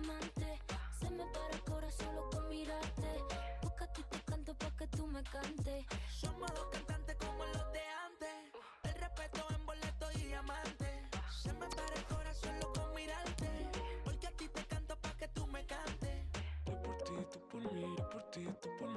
diamante. Se me para el corazón solo con mirarte. Busca tú te canto pa' que tú me cantes. Somos dos cantantes como los de antes. Uh. El respeto en boleto y diamante. Se me para el corazón solo con mirarte. Porque a ti te canto pa' que tú me cantes. Yo por ti, tú por mí, yo por ti, tú por mí